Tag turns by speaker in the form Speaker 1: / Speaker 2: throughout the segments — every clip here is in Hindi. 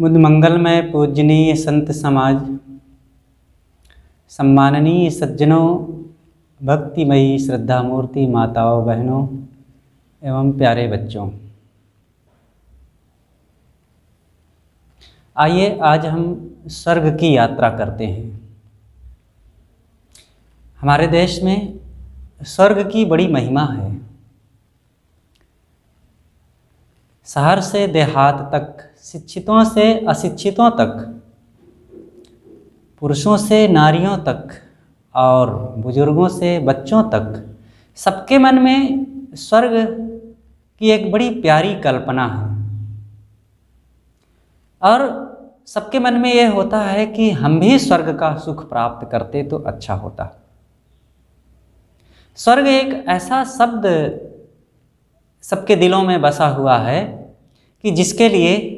Speaker 1: मुद मंगलमय पूजनीय संत समाज। सम्माननीय सज्जनों, भक्तिमयी श्रद्धा मूर्ति माताओं, बहनों एवं प्यारे बच्चों। आइए आज हम स्वर्ग की यात्रा करते हैं। हमारे देश में स्वर्ग की बड़ी महिमा है। शहर से देहात तक शिक्षितों से अशिक्षितों तक, पुरुषों से नारियों तक और बुज़ुर्गों से बच्चों तक, सबके मन में स्वर्ग की एक बड़ी प्यारी कल्पना है। और सबके मन में यह होता है कि हम भी स्वर्ग का सुख प्राप्त करते तो अच्छा होता। स्वर्ग एक ऐसा शब्द सबके दिलों में बसा हुआ है कि जिसके लिए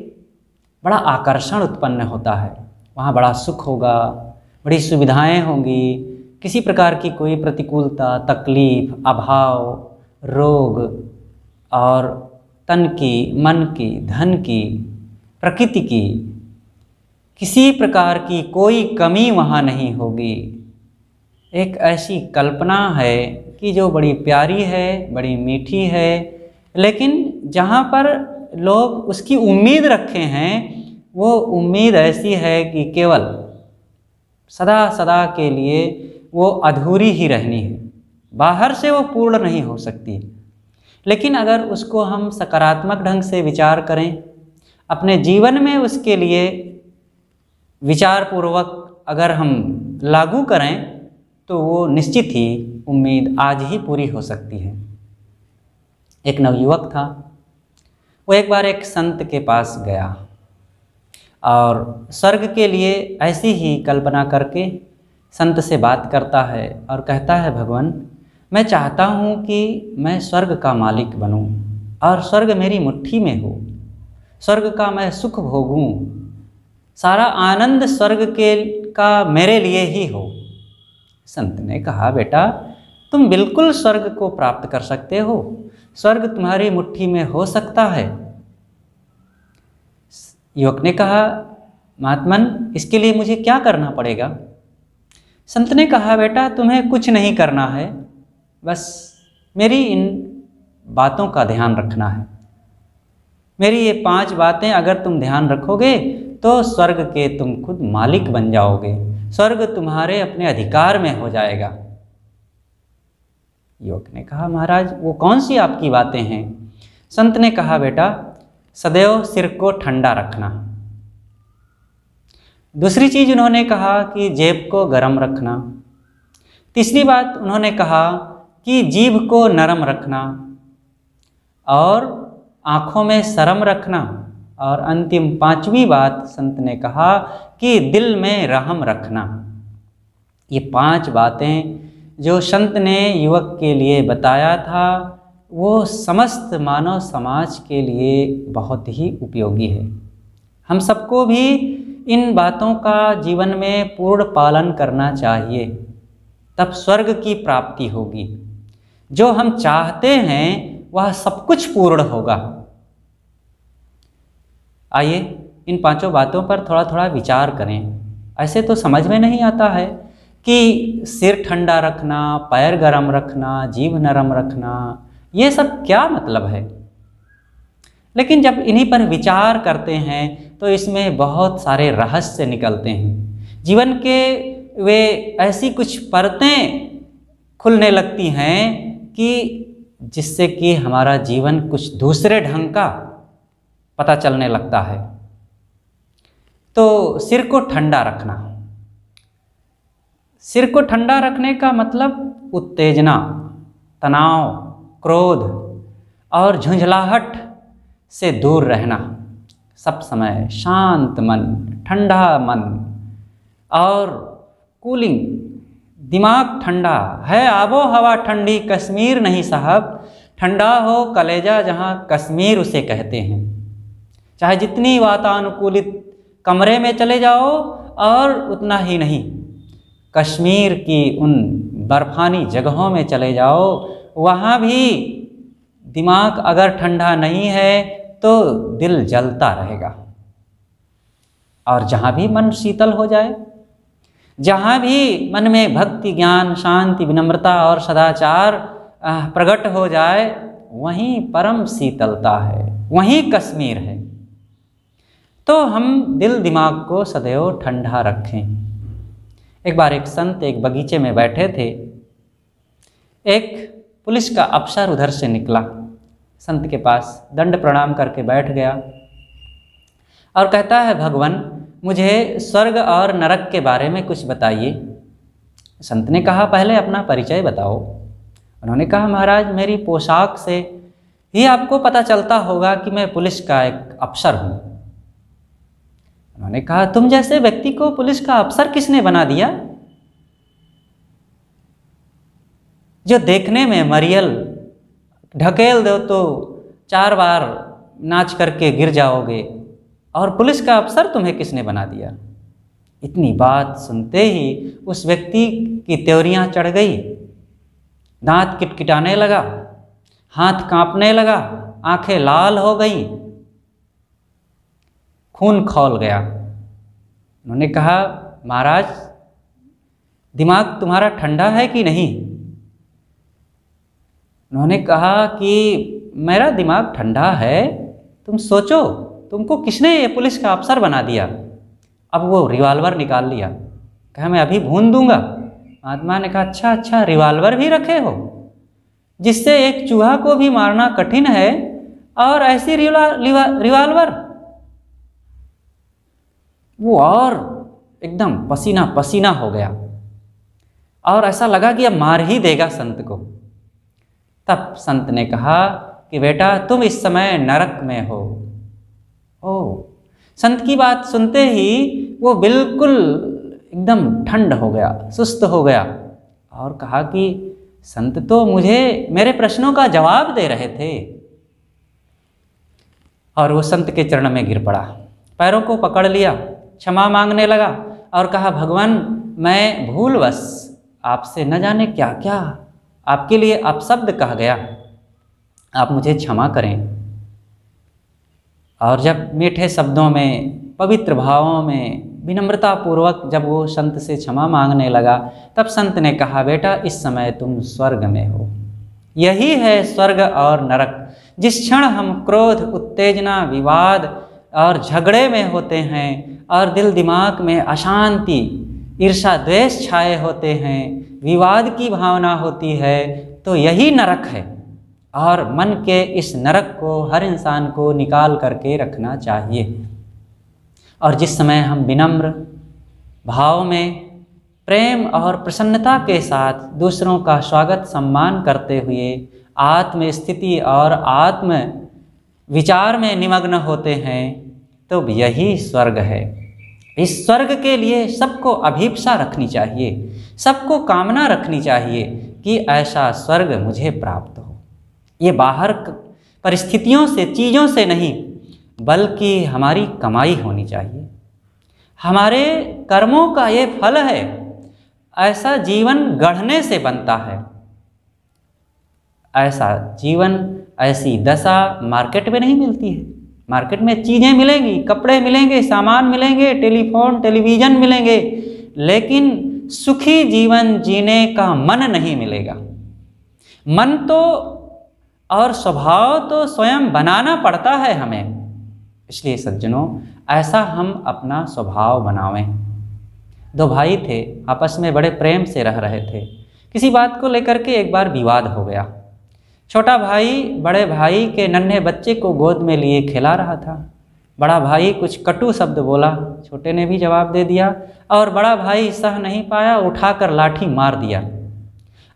Speaker 1: बड़ा आकर्षण उत्पन्न होता है। वहाँ बड़ा सुख होगा, बड़ी सुविधाएँ होंगी। किसी प्रकार की कोई प्रतिकूलता, तकलीफ़, अभाव, रोग और तन की, मन की, धन की, प्रकृति की, किसी प्रकार की कोई कमी वहाँ नहीं होगी। एक ऐसी कल्पना है कि जो बड़ी प्यारी है, बड़ी मीठी है, लेकिन जहाँ पर लोग उसकी उम्मीद रखे हैं, वो उम्मीद ऐसी है कि केवल सदा सदा के लिए वो अधूरी ही रहनी है। बाहर से वो पूर्ण नहीं हो सकती। लेकिन अगर उसको हम सकारात्मक ढंग से विचार करें, अपने जीवन में उसके लिए विचार पूर्वक अगर हम लागू करें तो वो निश्चित ही उम्मीद आज ही पूरी हो सकती है। एक नवयुवक था। वो एक बार एक संत के पास गया और स्वर्ग के लिए ऐसी ही कल्पना करके संत से बात करता है और कहता है, भगवान, मैं चाहता हूँ कि मैं स्वर्ग का मालिक बनूँ और स्वर्ग मेरी मुट्ठी में हो। स्वर्ग का मैं सुख भोगूँ। सारा आनंद स्वर्ग के का मेरे लिए ही हो। संत ने कहा, बेटा, तुम बिल्कुल स्वर्ग को प्राप्त कर सकते हो। स्वर्ग तुम्हारी मुट्ठी में हो सकता है। युवक ने कहा, महात्मन, इसके लिए मुझे क्या करना पड़ेगा? संत ने कहा, बेटा, तुम्हें कुछ नहीं करना है, बस मेरी इन बातों का ध्यान रखना है। मेरी ये पाँच बातें अगर तुम ध्यान रखोगे तो स्वर्ग के तुम खुद मालिक बन जाओगे। स्वर्ग तुम्हारे अपने अधिकार में हो जाएगा। युवक ने कहा, महाराज, वो कौन सी आपकी बातें हैं? संत ने कहा, बेटा, सदैव सिर को ठंडा रखना। दूसरी चीज़ उन्होंने कहा कि जेब को गर्म रखना। तीसरी बात उन्होंने कहा कि जीभ को नरम रखना और आँखों में शर्म रखना। और अंतिम पांचवी बात संत ने कहा कि दिल में रहम रखना। ये पाँच बातें जो संत ने युवक के लिए बताया था, वो समस्त मानव समाज के लिए बहुत ही उपयोगी है। हम सबको भी इन बातों का जीवन में पूर्ण पालन करना चाहिए, तब स्वर्ग की प्राप्ति होगी। जो हम चाहते हैं, वह सब कुछ पूर्ण होगा। आइए, इन पाँचों बातों पर थोड़ा थोड़ा विचार करें। ऐसे तो समझ में नहीं आता है कि सिर ठंडा रखना, पैर गरम रखना, जीभ नरम रखना, ये सब क्या मतलब है? लेकिन जब इन्हीं पर विचार करते हैं तो इसमें बहुत सारे रहस्य निकलते हैं। जीवन के वे ऐसी कुछ परतें खुलने लगती हैं कि जिससे कि हमारा जीवन कुछ दूसरे ढंग का पता चलने लगता है। तो सिर को ठंडा रखना। सिर को ठंडा रखने का मतलब उत्तेजना, तनाव, क्रोध और झुंझलाहट से दूर रहना। सब समय शांत मन, ठंडा मन और कूलिंग। दिमाग ठंडा है आबो हवा ठंडी, कश्मीर नहीं साहब। ठंडा हो कलेजा जहाँ कश्मीर उसे कहते हैं। चाहे जितनी वातानुकूलित कमरे में चले जाओ और उतना ही नहीं कश्मीर की उन बर्फानी जगहों में चले जाओ, वहाँ भी दिमाग अगर ठंडा नहीं है तो दिल जलता रहेगा। और जहाँ भी मन शीतल हो जाए, जहाँ भी मन में भक्ति, ज्ञान, शांति, विनम्रता और सदाचार प्रकट हो जाए, वहीं परम शीतलता है, वहीं कश्मीर है। तो हम दिल दिमाग को सदैव ठंडा रखें। एक बार एक संत एक बगीचे में बैठे थे। एक पुलिस का अफसर उधर से निकला। संत के पास दंड प्रणाम करके बैठ गया और कहता है, भगवान, मुझे स्वर्ग और नरक के बारे में कुछ बताइए। संत ने कहा, पहले अपना परिचय बताओ। उन्होंने कहा, महाराज, मेरी पोशाक से ही आपको पता चलता होगा कि मैं पुलिस का एक अफसर हूँ। उन्होंने कहा, तुम जैसे व्यक्ति को पुलिस का अफसर किसने बना दिया? जो देखने में मरियल, ढकेल दो तो चार बार नाच करके गिर जाओगे, और पुलिस का अफसर तुम्हें किसने बना दिया? इतनी बात सुनते ही उस व्यक्ति की त्योरियाँ चढ़ गई। दांत किटकिटाने लगा, हाथ कांपने लगा, आँखें लाल हो गई। खून खोल गया। उन्होंने कहा, महाराज, दिमाग तुम्हारा ठंडा है कि नहीं? उन्होंने कहा कि, मेरा दिमाग ठंडा है, तुम सोचो, तुमको किसने ये पुलिस का अफसर बना दिया? अब वो रिवाल्वर निकाल लिया। कहा, मैं अभी भून दूँगा। महात्मा ने कहा अच्छा अच्छा रिवाल्वर भी रखे हो, जिससे एक चूहा को भी मारना कठिन है, और ऐसी रिवाल्वर वो और एकदम पसीना पसीना हो गया। और ऐसा लगा कि अब मार ही देगा संत को। तब संत ने कहा कि बेटा, तुम इस समय नरक में हो। ओ, संत की बात सुनते ही वो बिल्कुल एकदम ठंड हो गया, सुस्त हो गया और कहा कि संत तो मुझे मेरे प्रश्नों का जवाब दे रहे थे। और वो संत के चरण में गिर पड़ा, पैरों को पकड़ लिया क्षमा मांगने लगा और कहा, भगवान, मैं भूलवश आपसे न जाने क्या क्या आपके लिए अपशब्द कहा गया। आप मुझे क्षमा करें। और जब मीठे शब्दों में, पवित्र भावों में विनम्रता पूर्वक जब वो संत से क्षमा मांगने लगा, तब संत ने कहा, बेटा, इस समय तुम स्वर्ग में हो। यही है स्वर्ग और नरक। जिस क्षण हम क्रोध, उत्तेजना, विवाद और झगड़े में होते हैं और दिल दिमाग में अशांति ईर्षा द्वेष छाए होते हैं, विवाद की भावना होती है तो यही नरक है। और मन के इस नरक को हर इंसान को निकाल करके रखना चाहिए। और जिस समय हम विनम्र भाव में प्रेम और प्रसन्नता के साथ दूसरों का स्वागत सम्मान करते हुए आत्म स्थिति और आत्म विचार में निमग्न होते हैं तो यही स्वर्ग है। इस स्वर्ग के लिए सबको अभीपसा रखनी चाहिए, सबको कामना रखनी चाहिए कि ऐसा स्वर्ग मुझे प्राप्त हो। ये बाहर परिस्थितियों से, चीज़ों से नहीं, बल्कि हमारी कमाई होनी चाहिए। हमारे कर्मों का ये फल है, ऐसा जीवन गढ़ने से बनता है। ऐसा जीवन ऐसी दशा मार्केट में नहीं मिलती है। मार्केट में चीज़ें मिलेंगी, कपड़े मिलेंगे, सामान मिलेंगे, टेलीफोन, टेलीविज़न मिलेंगे, लेकिन सुखी जीवन जीने का मन नहीं मिलेगा। मन तो और स्वभाव तो स्वयं बनाना पड़ता है हमें। इसलिए सज्जनों, ऐसा हम अपना स्वभाव बनावें। दो भाई थे, आपस में बड़े प्रेम से रह रहे थे। किसी बात को लेकर के एक बार विवाद हो गया। छोटा भाई बड़े भाई के नन्हे बच्चे को गोद में लिए खिला रहा था। बड़ा भाई कुछ कटु शब्द बोला, छोटे ने भी जवाब दे दिया और बड़ा भाई सह नहीं पाया, उठाकर लाठी मार दिया।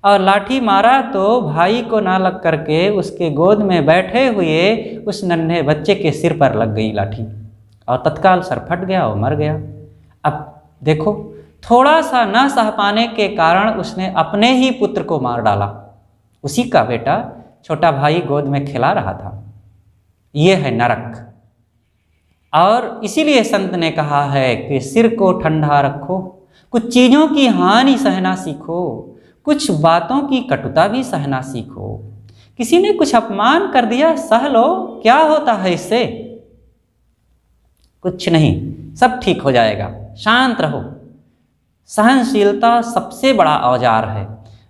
Speaker 1: और लाठी मारा तो भाई को ना लग करके उसके गोद में बैठे हुए उस नन्हे बच्चे के सिर पर लग गई लाठी और तत्काल सर फट गया और मर गया। अब देखो, थोड़ा सा न सह पाने के कारण उसने अपने ही पुत्र को मार डाला। उसी का बेटा छोटा भाई गोद में खिला रहा था। ये है नरक। और इसीलिए संत ने कहा है कि सिर को ठंडा रखो, कुछ चीज़ों की हानि सहना सीखो, कुछ बातों की कटुता भी सहना सीखो। किसी ने कुछ अपमान कर दिया, सह लो, क्या होता है इससे? कुछ नहीं, सब ठीक हो जाएगा, शांत रहो। सहनशीलता सबसे बड़ा औज़ार है।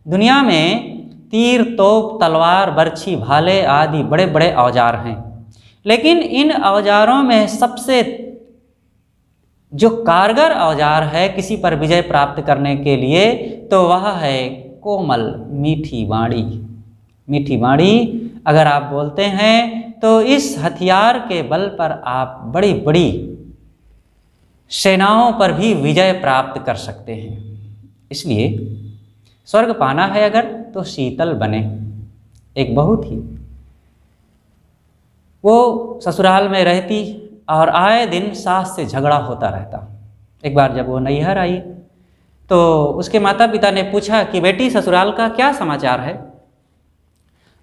Speaker 1: दुनिया में तीर, तोप, तलवार, बर्छी, भाले आदि बड़े बड़े औज़ार हैं। लेकिन इन औजारों में सबसे जो कारगर औज़ार है किसी पर विजय प्राप्त करने के लिए तो वह है कोमल मीठी वाणी मीठी वाणी अगर आप बोलते हैं तो इस हथियार के बल पर आप बड़ी बड़ी सेनाओं पर भी विजय प्राप्त कर सकते हैं। इसलिए स्वर्ग पाना है अगर तो शीतल बने। एक बहुत ही वो ससुराल में रहती और आए दिन सास से झगड़ा होता रहता। एक बार जब वो नैहर आई तो उसके माता पिता ने पूछा कि, बेटी, ससुराल का क्या समाचार है?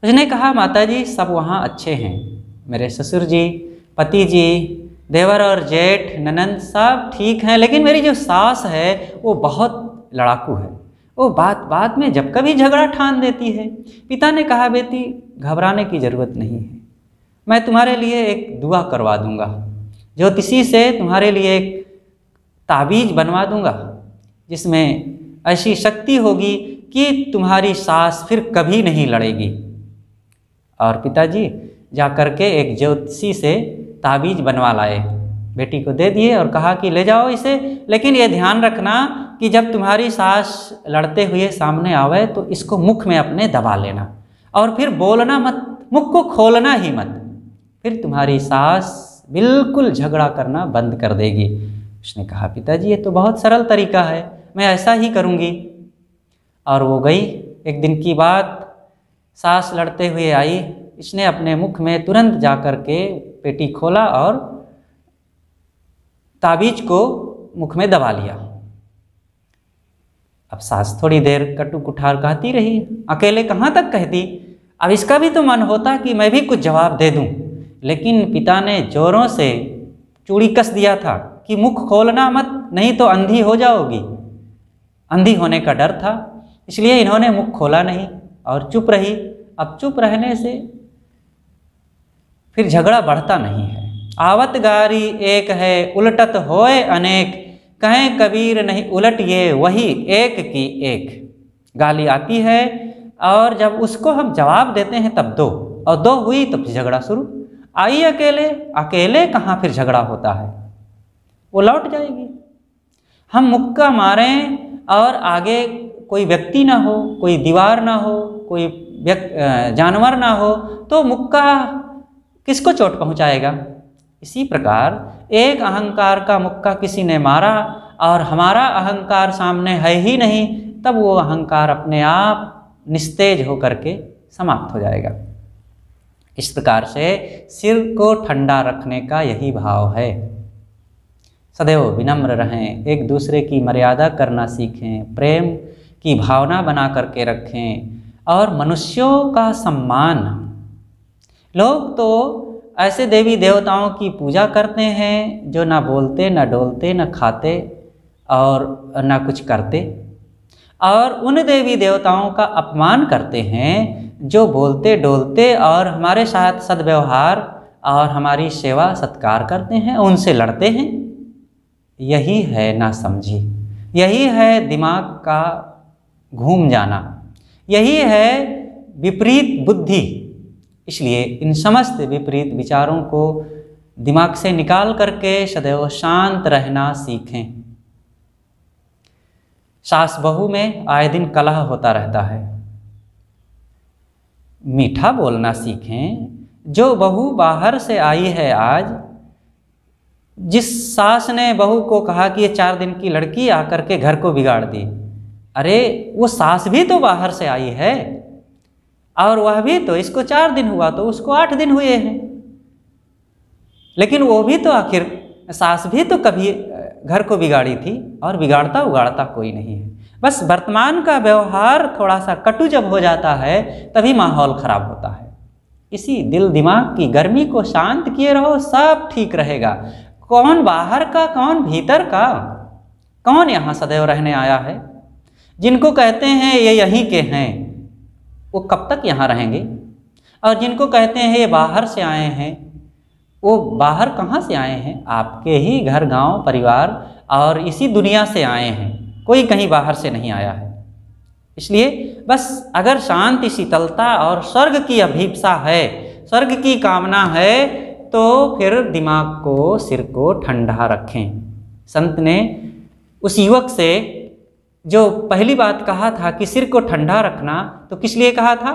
Speaker 1: उसने कहा माता जी सब वहाँ अच्छे हैं। मेरे ससुर जी, पति जी, देवर और जेठ, ननंद सब ठीक हैं, लेकिन मेरी जो सास है, वो बहुत लड़ाकू है। वो बात बात में जब कभी झगड़ा ठान देती है। पिता ने कहा, बेटी, घबराने की ज़रूरत नहीं है। मैं तुम्हारे लिए एक दुआ करवा दूँगा। ज्योतिषी से तुम्हारे लिए एक ताबीज बनवा दूँगा, जिसमें ऐसी शक्ति होगी कि तुम्हारी सास फिर कभी नहीं लड़ेगी। और पिताजी जा कर के एक ज्योतिषी से ताबीज बनवा लाए। बेटी को दे दिए और कहा कि ले जाओ इसे। लेकिन ये ध्यान रखना कि जब तुम्हारी सास लड़ते हुए सामने आवे तो इसको मुख में अपने दबा लेना। और फिर बोलना मत, मुख को खोलना ही मत। फिर तुम्हारी सास बिल्कुल झगड़ा करना बंद कर देगी। उसने कहा, पिताजी, ये तो बहुत सरल तरीका है, मैं ऐसा ही करूँगी। और वो गई। एक दिन की बात, सास लड़ते हुए आई। इसने अपने मुख में तुरंत जा कर के पेटी खोला और ताबीज को मुख में दबा लिया। अब सास थोड़ी देर कटु कुठार कहती रही, अकेले कहाँ तक कहती? अब इसका भी तो मन होता कि मैं भी कुछ जवाब दे दूँ। लेकिन पिता ने जोरों से चूड़ी कस दिया था कि मुख खोलना मत, नहीं तो अंधी हो जाओगी। अंधी होने का डर था, इसलिए इन्होंने मुख खोला नहीं और चुप रही। अब चुप रहने से फिर झगड़ा बढ़ता नहीं है। आवत गारी एक है, उलटत होए अनेक। कहें कबीर नहीं उलट ये वही एक की एक। गाली आती है, और जब उसको हम जवाब देते हैं, तब दो। और दो हुई तो फिर झगड़ा शुरू। आई अकेले अकेले कहाँ फिर झगड़ा होता है? वो लौट जाएगी। हम मुक्का मारें, और आगे कोई व्यक्ति ना हो, कोई दीवार ना हो, कोई जानवर ना हो तो मुक्का किसको चोट पहुंचाएगा? इसी प्रकार एक अहंकार का मुक्का किसी ने मारा और हमारा अहंकार सामने है ही नहीं, तब वो अहंकार अपने आप निस्तेज होकर के समाप्त हो जाएगा। इस प्रकार से सिर को ठंडा रखने का यही भाव है। सदैव विनम्र रहें, एक दूसरे की मर्यादा करना सीखें, प्रेम की भावना बना करके रखें और मनुष्यों का सम्मान। लोग तो ऐसे देवी देवताओं की पूजा करते हैं, जो ना बोलते, ना डोलते, ना खाते और ना कुछ करते। और उन देवी देवताओं का अपमान करते हैं, जो बोलते, डोलते और हमारे साथ सदव्यवहार और हमारी सेवा, सत्कार करते हैं, उनसे लड़ते हैं। यही है ना समझी। यही है दिमाग का घूम जाना। यही है विपरीत बुद्धि। इसलिए इन समस्त विपरीत विचारों को दिमाग से निकाल करके सदैव शांत रहना सीखें। सास बहू में आए दिन कलह होता रहता है। मीठा बोलना सीखें, जो बहू बाहर से आई है आज, जिस सास ने बहू को कहा कि ये चार दिन की लड़की आकर के घर को बिगाड़ दी, अरे, वो सास भी तो बाहर से आई है। और वह भी तो इसको चार दिन हुआ तो उसको आठ दिन हुए हैं। लेकिन वो भी तो आखिर, सास भी तो कभी घर को बिगाड़ी थी और बिगाड़ता उगाड़ता कोई नहीं है। बस वर्तमान का व्यवहार थोड़ा सा कटु जब हो जाता है, तभी माहौल खराब होता है। इसी दिल दिमाग की गर्मी को शांत किए रहो, सब ठीक रहेगा। कौन बाहर का, कौन भीतर का, कौन यहाँ सदैव रहने आया है? जिनको कहते हैं, ये यहीं के हैं। वो कब तक यहाँ रहेंगे? और जिनको कहते हैं ये बाहर से आए हैं, वो बाहर कहाँ से आए हैं? आपके ही घर, गाँव, परिवार और इसी दुनिया से आए हैं। कोई कहीं बाहर से नहीं आया है। इसलिए बस अगर शांति, शीतलता और स्वर्ग की अभीपसा है, स्वर्ग की कामना है तो फिर दिमाग को, सिर को ठंडा रखें। संत ने उस युवक से जो पहली बात कहा था कि सिर को ठंडा रखना तो किस लिए कहा था?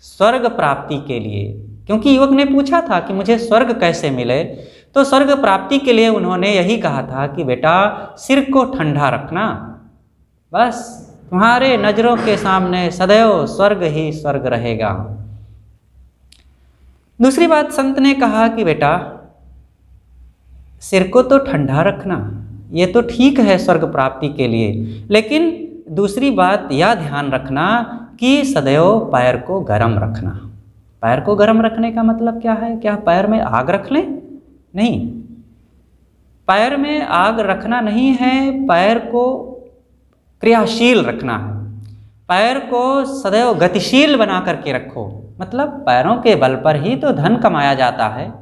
Speaker 1: स्वर्ग प्राप्ति के लिए। क्योंकि युवक ने पूछा था कि मुझे स्वर्ग कैसे मिले तो स्वर्ग प्राप्ति के लिए उन्होंने यही कहा था कि बेटा, सिर को ठंडा रखना। बस, तुम्हारे नज़रों के सामने सदैव स्वर्ग ही स्वर्ग रहेगा। दूसरी बात संत ने कहा कि बेटा, सिर को तो ठंडा रखना। ये तो ठीक है स्वर्ग प्राप्ति के लिए। लेकिन दूसरी बात, यह ध्यान रखना कि सदैव पैर को गर्म रखना। पैर को गर्म रखने का मतलब क्या है? क्या पैर में आग रख लें? नहीं। पैर में आग रखना नहीं है, पैर को क्रियाशील रखना है। पैर को सदैव गतिशील बना करके रखो। मतलब पैरों के बल पर ही तो धन कमाया जाता है।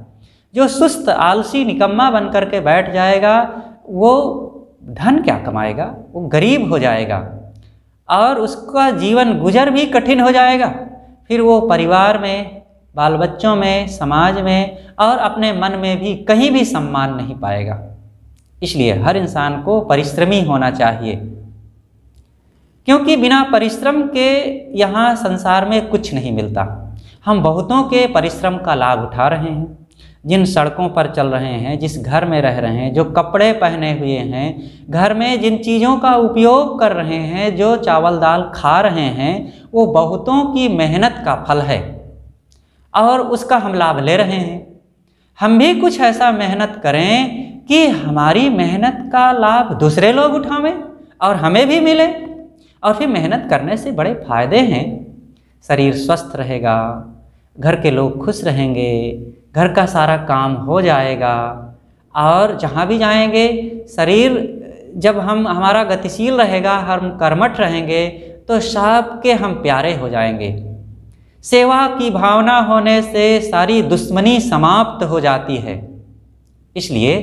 Speaker 1: जो सुस्त, आलसी निकम्मा बन करके बैठ जाएगा वो धन क्या कमाएगा? वो गरीब हो जाएगा। और उसका जीवन गुजर भी कठिन हो जाएगा। फिर वो परिवार में बाल बच्चों में, समाज में और अपने मन में भी कहीं भी सम्मान नहीं पाएगा। इसलिए हर इंसान को परिश्रमी होना चाहिए। क्योंकि बिना परिश्रम के यहाँ संसार में कुछ नहीं मिलता। हम बहुतों के परिश्रम का लाभ उठा रहे हैं। जिन सड़कों पर चल रहे हैं, जिस घर में रह रहे हैं, जो कपड़े पहने हुए हैं, घर में जिन चीज़ों का उपयोग कर रहे हैं, जो चावल दाल खा रहे हैं, वो बहुतों की मेहनत का फल है और उसका हम लाभ ले रहे हैं। हम भी कुछ ऐसा मेहनत करें कि हमारी मेहनत का लाभ दूसरे लोग उठावें और हमें भी मिले और फिर मेहनत करने से बड़े फ़ायदे हैं। शरीर स्वस्थ रहेगा, घर के लोग खुश रहेंगे घर का सारा काम हो जाएगा। और जहाँ भी जाएँगे, शरीर जब हम, हमारा गतिशील रहेगा, हम कर्मठ रहेंगे तो सबके हम प्यारे हो जाएँगे। सेवा की भावना होने से सारी दुश्मनी समाप्त हो जाती है। इसलिए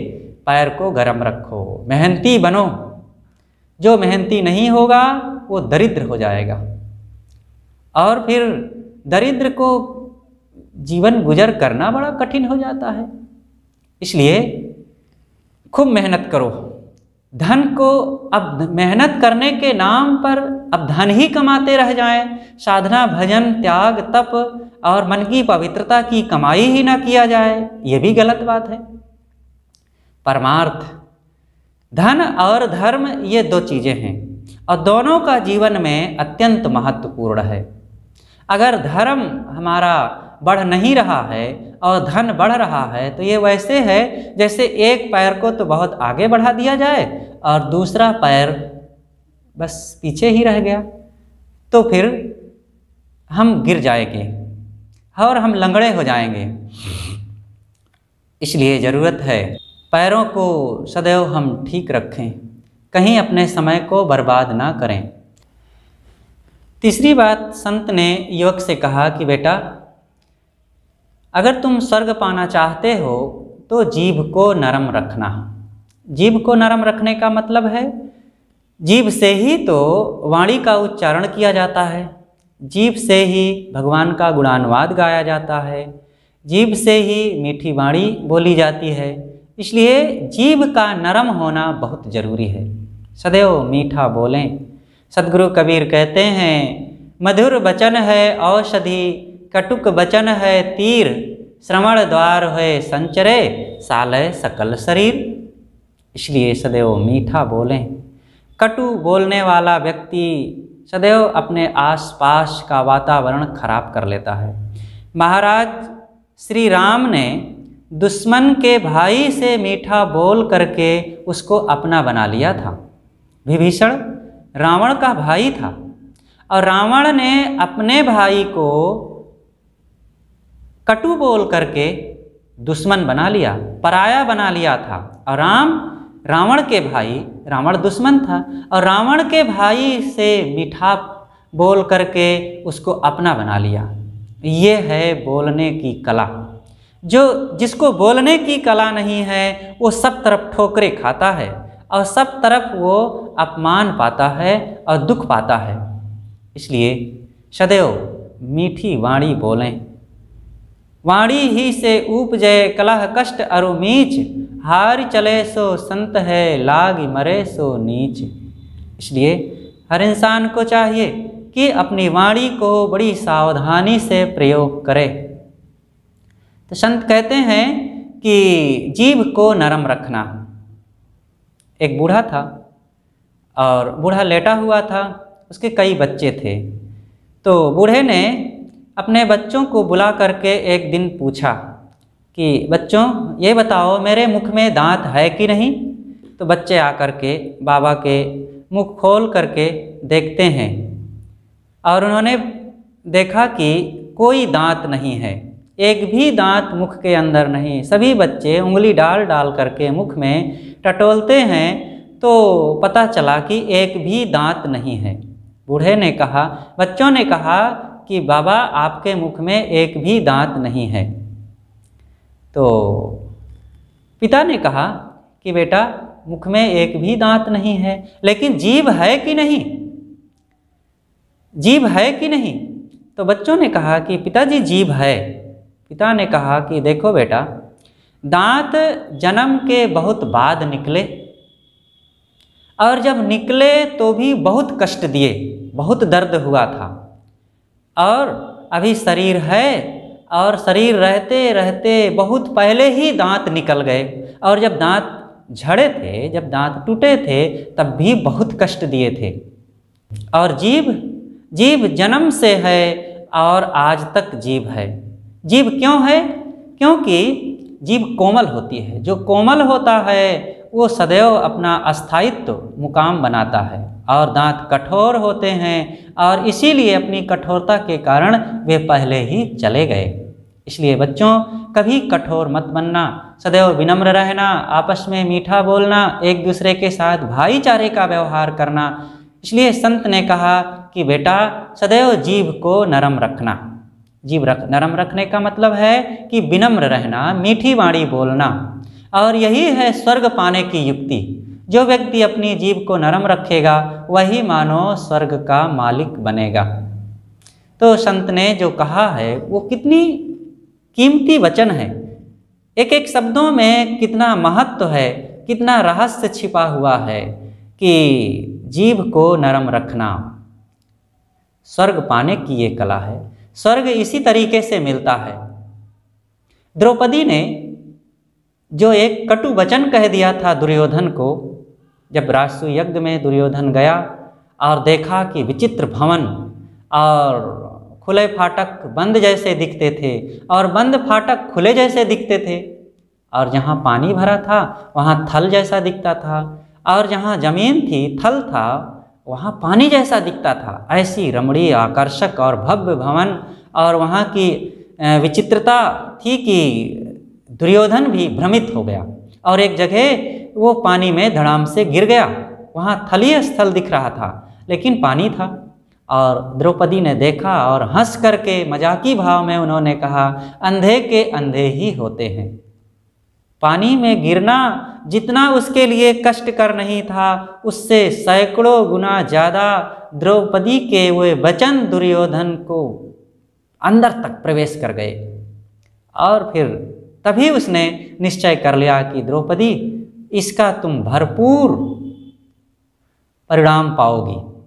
Speaker 1: पैर को गर्म रखो, मेहनती बनो। जो मेहनती नहीं होगा, वो दरिद्र हो जाएगा। और फिर दरिद्र को जीवन गुजर करना बड़ा कठिन हो जाता है। इसलिए खूब मेहनत करो। धन को अब मेहनत करने के नाम पर अब धन ही कमाते रह जाएँ। साधना, भजन, त्याग, तप और मन की पवित्रता की कमाई ही ना किया जाए, ये भी गलत बात है। परमार्थ। धन और धर्म ये दो चीज़ें हैं और दोनों का जीवन में अत्यंत महत्वपूर्ण है। अगर धर्म हमारा बढ़ नहीं रहा है और धन बढ़ रहा है तो ये वैसे है, जैसे एक पैर को तो बहुत आगे बढ़ा दिया जाए और दूसरा पैर बस पीछे ही रह गया तो फिर हम गिर जाएँगे और हम लंगड़े हो जाएँगे। इसलिए ज़रूरत है, पैरों को सदैव हम ठीक रखें, कहीं अपने समय को बर्बाद ना करें। तीसरी बात संत ने युवक से कहा कि बेटा अगर तुम स्वर्ग पाना चाहते हो तो जीभ को नरम रखना। जीभ को नरम रखने का मतलब है, जीभ से ही तो वाणी का उच्चारण किया जाता है। जीभ से ही भगवान का गुणानुवाद गाया जाता है। जीभ से ही मीठी वाणी बोली जाती है। इसलिए जीभ का नरम होना बहुत ज़रूरी है। सदैव मीठा बोलें। सदगुरु कबीर कहते हैं, मधुर वचन है औषधि कटुक वचन है तीर, श्रवण द्वार है संचरे, सालय सकल शरीर। इसलिए सदैव मीठा बोलें। कटु बोलने वाला व्यक्ति सदैव अपने आसपास का वातावरण खराब कर लेता है। महाराज, श्री राम ने दुश्मन के भाई से मीठा बोल करके उसको अपना बना लिया था। विभीषण रावण का भाई था। और रावण ने अपने भाई को कटु बोल करके दुश्मन बना लिया, पराया बना लिया था। और राम, रावण के भाई, रावण दुश्मन था। और रावण के भाई से मीठा बोल करके उसको अपना बना लिया। ये है बोलने की कला। जो, जिसको बोलने की कला नहीं है, वो सब तरफ़ ठोकरे खाता है। और सब तरफ़ वो अपमान पाता है और दुख पाता है। इसलिए, सदैव मीठी वाणी बोलें। वाणी ही से उपजय कलह कष्ट अरु मीच। हार चले सो संत है, लाग मरे सो नीच। इसलिए हर इंसान को चाहिए कि अपनी वाणी को बड़ी सावधानी से प्रयोग करे। तो संत कहते हैं कि जीव को नरम रखना। एक बूढ़ा था और बूढ़ा लेटा हुआ था, उसके कई बच्चे थे। तो बूढ़े ने अपने बच्चों को बुला करके एक दिन पूछा कि, बच्चों, ये बताओ, मेरे मुख में दांत है कि नहीं? तो बच्चे आकर के, बाबा के मुख खोल करके देखते हैं और उन्होंने देखा कि कोई दांत नहीं है। एक भी दांत मुख के अंदर नहीं। सभी बच्चे उंगली डाल डाल करके मुख में टटोलते हैं तो पता चला कि एक भी दांत नहीं है। बूढ़े ने कहा, बच्चों ने कहा कि बाबा, आपके मुख में एक भी दांत नहीं है। तो पिता ने कहा कि बेटा, मुख में एक भी दांत नहीं है, लेकिन जीव है कि नहीं? जीव है कि नहीं? तो बच्चों ने कहा कि पिताजी, जीव है। पिता ने कहा कि देखो बेटा, दांत जन्म के बहुत बाद निकले, और जब निकले तो भी बहुत कष्ट दिए, बहुत दर्द हुआ था। और अभी शरीर है और शरीर रहते रहते बहुत पहले ही दांत निकल गए। और जब दांत झड़े थे, जब दांत टूटे थे, तब भी बहुत कष्ट दिए थे। और जीव जीव जन्म से है और आज तक जीव है। जीव क्यों है? क्योंकि जीव कोमल होती है। जो कोमल होता है, वो सदैव अपना अस्थायित्व, मुकाम बनाता है। और दांत कठोर होते हैं और इसीलिए अपनी कठोरता के कारण वे पहले ही चले गए। इसलिए बच्चों, कभी कठोर मत बनना, सदैव विनम्र रहना, आपस में मीठा बोलना, एक दूसरे के साथ भाईचारे का व्यवहार करना। इसलिए संत ने कहा कि बेटा, सदैव जीव को नरम रखना। जीव रख, नरम रखने का मतलब है कि विनम्र रहना, मीठी वाणी बोलना। और यही है स्वर्ग पाने की युक्ति। जो व्यक्ति अपनी जीव को नरम रखेगा, वही मानो स्वर्ग का मालिक बनेगा। तो संत ने जो कहा है, वो कितनी कीमती वचन है। एक एक शब्दों में कितना महत्व है, कितना रहस्य छिपा हुआ है कि जीव को नरम रखना स्वर्ग पाने की ये कला है। स्वर्ग इसी तरीके से मिलता है। द्रौपदी ने जो एक कटु वचन कह दिया था दुर्योधन को जब राजसु यज्ञ में दुर्योधन गया और देखा कि विचित्र भवन और खुले फाटक बंद जैसे दिखते थे और बंद फाटक खुले जैसे दिखते थे और जहाँ पानी भरा था, वहाँ थल जैसा दिखता था और जहाँ ज़मीन थी, थल था, वहाँ पानी जैसा दिखता था। ऐसी रमणीय, आकर्षक और भव्य भवन और वहाँ की विचित्रता थी कि दुर्योधन भी भ्रमित हो गया। और एक जगह वो पानी में धड़ाम से गिर गया। वहाँ थलीय स्थल दिख रहा था, लेकिन पानी था। और द्रौपदी ने देखा और हंस करके मजाकी भाव में उन्होंने कहा, अंधे के अंधे ही होते हैं। पानी में गिरना जितना उसके लिए कष्ट कर नहीं था, उससे सैकड़ों गुना ज़्यादा द्रौपदी के वे वचन दुर्योधन को अंदर तक प्रवेश कर गए। और फिर तभी उसने निश्चय कर लिया कि द्रौपदी, इसका तुम भरपूर परिणाम पाओगी।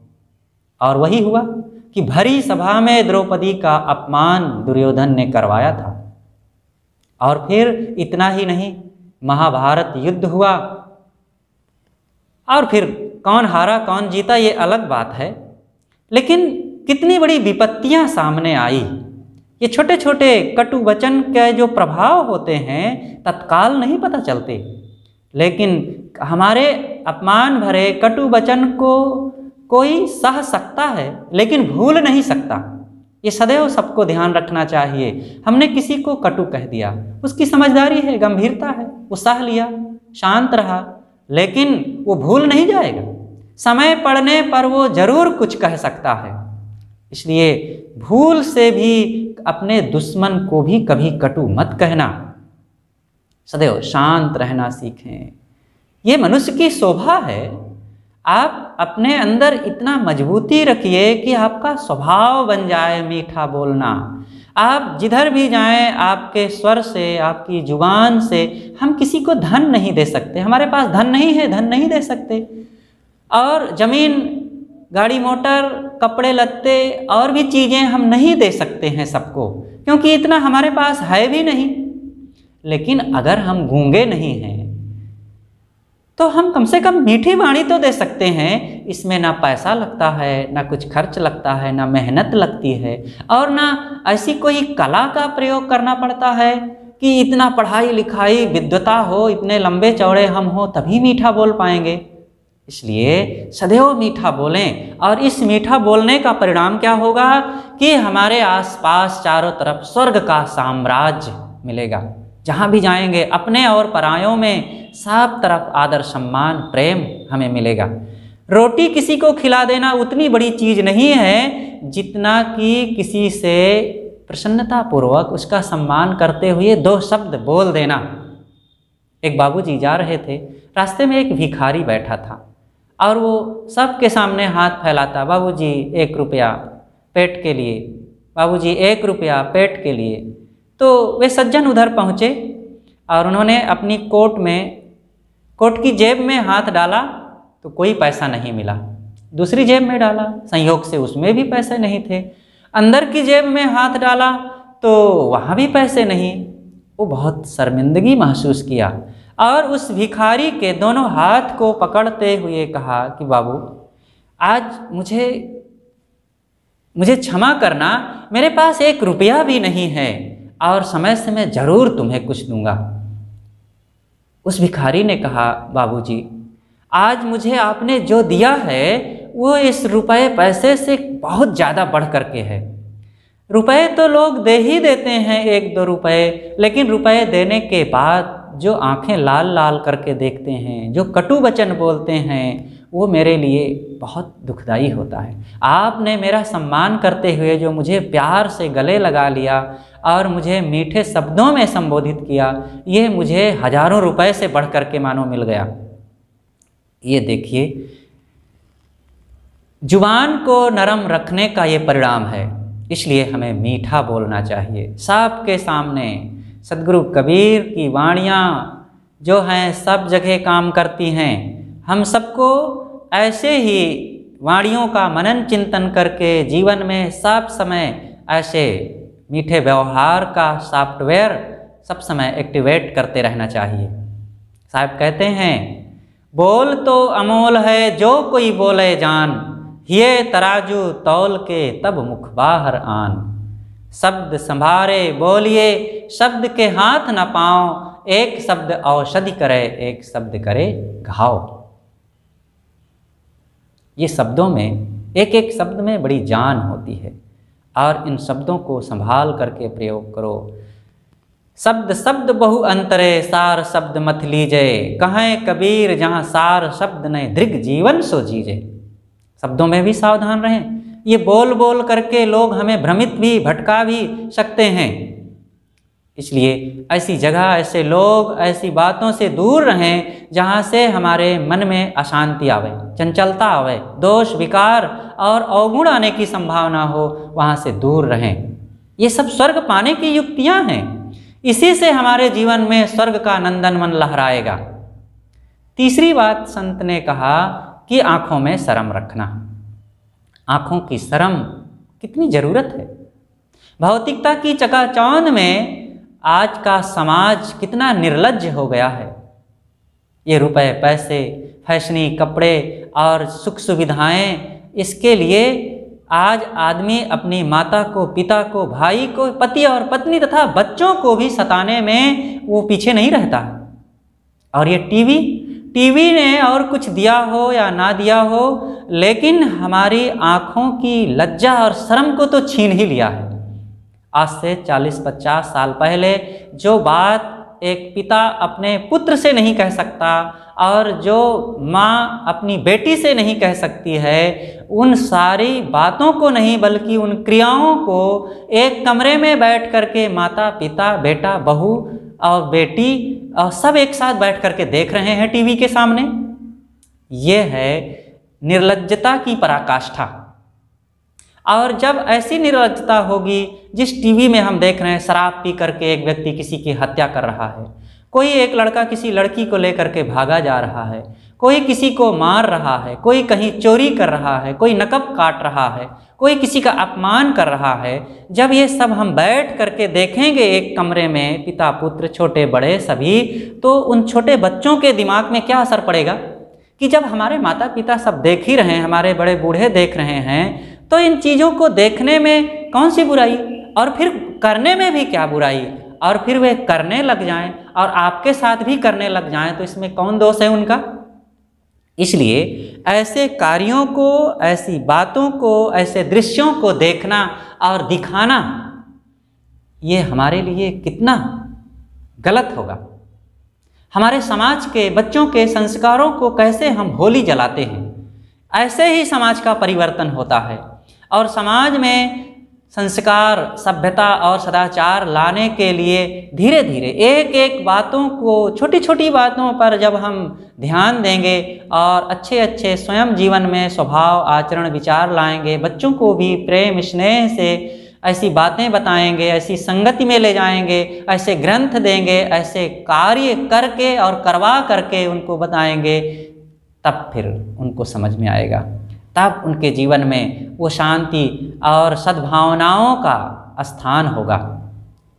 Speaker 1: और वही हुआ कि भरी सभा में द्रौपदी का अपमान दुर्योधन ने करवाया था। और फिर इतना ही नहीं, महाभारत युद्ध हुआ। और फिर कौन हारा, कौन जीता, ये अलग बात है। लेकिन कितनी बड़ी विपत्तियाँ सामने आई। ये छोटे छोटे कटु वचन के जो प्रभाव होते हैं, तत्काल नहीं पता चलते। लेकिन हमारे अपमान भरे कटु वचन को कोई सह सकता है, लेकिन भूल नहीं सकता। ये सदैव सबको ध्यान रखना चाहिए। हमने किसी को कटु कह दिया। उसकी समझदारी है, गंभीरता है, वो सह लिया, शांत रहा, लेकिन वो भूल नहीं जाएगा। समय पड़ने पर वो ज़रूर कुछ कह सकता है। इसलिए भूल से भी अपने दुश्मन को भी कभी कटु मत कहना। सदैव शांत रहना सीखें। ये मनुष्य की शोभा है। आप अपने अंदर इतना मजबूती रखिए कि आपका स्वभाव बन जाए मीठा बोलना। आप जिधर भी जाएँ, आपके स्वर से, आपकी ज़ुबान से हम किसी को धन नहीं दे सकते। हमारे पास धन नहीं है, धन नहीं दे सकते। और ज़मीन गाड़ी, मोटर, कपड़े, लत्ते और भी चीज़ें हम नहीं दे सकते हैं सबको, क्योंकि इतना हमारे पास है भी नहीं। लेकिन अगर हम गूँगे नहीं हैं तो हम कम से कम मीठी वाणी तो दे सकते हैं। इसमें ना पैसा लगता है, ना कुछ खर्च लगता है, ना मेहनत लगती है, और ना ऐसी कोई कला का प्रयोग करना पड़ता है कि इतना पढ़ाई लिखाई विद्वता हो, इतने लंबे चौड़े हम हो, तभी मीठा बोल पाएँगे। इसलिए सदैव मीठा बोलें। और इस मीठा बोलने का परिणाम क्या होगा? कि हमारे आसपास चारों तरफ़ स्वर्ग का साम्राज्य मिलेगा। जहाँ भी जाएँगे, अपने और परायों में सब तरफ़ आदर, सम्मान, प्रेम हमें मिलेगा। रोटी किसी को खिला देना उतनी बड़ी चीज़ नहीं है जितना कि किसी से प्रसन्नतापूर्वक उसका सम्मान करते हुए दो शब्द बोल देना। एक बाबूजी जा रहे थे। रास्ते में एक भिखारी बैठा था। और वो सबके सामने हाथ फैलाता बाबूजी एक रुपया पेट के लिए बाबूजी एक रुपया पेट के लिए। तो वे सज्जन उधर पहुँचे और उन्होंने अपनी कोट में, कोट की जेब में हाथ डाला तो कोई पैसा नहीं मिला। दूसरी जेब में डाला, संयोग से उसमें भी पैसे नहीं थे। अंदर की जेब में हाथ डाला तो वहाँ भी पैसे नहीं। वो बहुत शर्मिंदगी महसूस किया। और उस भिखारी के दोनों हाथ को पकड़ते हुए कहा कि, बाबू, आज मुझे मुझे क्षमा करना, मेरे पास एक रुपया भी नहीं है और समय से मैं ज़रूर तुम्हें कुछ दूँगा। उस भिखारी ने कहा, बाबूजी, आज मुझे आपने जो दिया है, वो इस रुपए पैसे से बहुत ज़्यादा बढ़ करके है। रुपए तो लोग दे ही देते हैं एक दो रुपए लेकिन रुपए देने के बाद जो आँखें लाल लाल करके देखते हैं, जो कटु वचन बोलते हैं, वो मेरे लिए बहुत दुखदाई होता है। आपने मेरा सम्मान करते हुए जो मुझे प्यार से गले लगा लिया और मुझे मीठे शब्दों में संबोधित किया, ये मुझे हज़ारों रुपए से बढ़ कर के मानो मिल गया। ये देखिए, ज़ुबान को नरम रखने का ये परिणाम है, इसलिए हमें मीठा बोलना चाहिए। सबके सामने सदगुरु कबीर की वाणियाँ जो हैं, सब जगह काम करती हैं। हम सबको ऐसे ही वाणियों का मनन चिंतन करके जीवन में सब समय ऐसे मीठे व्यवहार का सॉफ्टवेयर सब समय एक्टिवेट करते रहना चाहिए। साहब कहते हैं, बोल तो अमोल है, जो कोई बोले जान ये तराजू तौल के तब मुख बाहर आन। शब्द संभारे, बोलिए, शब्द के हाथ न पाओ, एक शब्द औषधि करे, एक शब्द करे घाव। ये शब्दों में एक एक शब्द में बड़ी जान होती है, और इन शब्दों को संभाल करके प्रयोग करो। शब्द शब्द बहु अंतरे, सार शब्द मत लीजे। कहें कबीर जहाँ सार शब्द ने दृग जीवन सो जीजे। शब्दों में भी सावधान रहें। ये बोल बोल करके लोग हमें भ्रमित भी, भटका भी सकते हैं। इसलिए ऐसी जगह, ऐसे लोग, ऐसी बातों से दूर रहें जहाँ से हमारे मन में अशांति आवे, चंचलता आवे, दोष, विकार और अवगुण आने की संभावना हो, वहाँ से दूर रहें। ये सब स्वर्ग पाने की युक्तियाँ हैं। इसी से हमारे जीवन में स्वर्ग का नंदन मन लहराएगा। तीसरी बात संत ने कहा कि आँखों में शर्म रखना। आँखों की शर्म कितनी ज़रूरत है? भौतिकता की चकाचौंध में आज का समाज कितना निर्लज हो गया है। ये रुपए, पैसे, फैशनी कपड़े और सुख सुविधाएँ इसके लिए आज आदमी अपनी माता को, पिता को, भाई को, पति और पत्नी तथा बच्चों को भी सताने में वो पीछे नहीं रहता। और ये टीवी टीवी ने और कुछ दिया हो या ना दिया हो, लेकिन हमारी आँखों की लज्जा और शर्म को तो छीन ही लिया है। आज से 40-50 साल पहले जो बात एक पिता अपने पुत्र से नहीं कह सकता और जो माँ अपनी बेटी से नहीं कह सकती है, उन सारी बातों को नहीं, बल्कि उन क्रियाओं को एक कमरे में बैठ कर के माता पिता बेटा बहू बेटी और सब एक साथ बैठ करके देख रहे हैं टीवी के सामने। ये है निर्लजता की पराकाष्ठा। और जब ऐसी निर्लजता होगी, जिस टीवी में हम देख रहे हैं, शराब पी करके एक व्यक्ति किसी की हत्या कर रहा है, कोई एक लड़का किसी लड़की को लेकर के भागा जा रहा है कोई किसी को मार रहा है, कोई कहीं चोरी कर रहा है, कोई नकब काट रहा है, कोई किसी का अपमान कर रहा है, जब ये सब हम बैठ करके देखेंगे एक कमरे में पिता पुत्र छोटे बड़े सभी तो उन छोटे बच्चों के दिमाग में क्या असर पड़ेगा? कि जब हमारे माता पिता सब देख ही रहे हैं, हमारे बड़े बूढ़े देख रहे हैं तो इन चीज़ों को देखने में कौन सी बुराई और फिर करने में भी क्या बुराई? और फिर वे करने लग जाएँ और आपके साथ भी करने लग जाएँ तो इसमें कौन दोष है उनका? इसलिए ऐसे कार्यों को, ऐसी बातों को, ऐसे दृश्यों को देखना और दिखाना, ये हमारे लिए कितना गलत होगा। हमारे समाज के बच्चों के संस्कारों को कैसे हम होली जलाते हैं? ऐसे ही समाज का परिवर्तन होता है और समाज में संस्कार, सभ्यता और सदाचार लाने के लिए धीरे धीरे एक एक बातों को छोटी छोटी बातों पर जब हम ध्यान देंगे और अच्छे अच्छे स्वयं जीवन में स्वभाव, आचरण, विचार लाएँगे, बच्चों को भी प्रेम, स्नेह से ऐसी बातें बताएँगे, ऐसी संगति में ले जाएँगे, ऐसे ग्रंथ देंगे, ऐसे कार्य करके और करवा करके उनको बताएँगे, तब फिर उनको समझ में आएगा। तब उनके जीवन में वो शांति और सद्भावनाओं का स्थान होगा।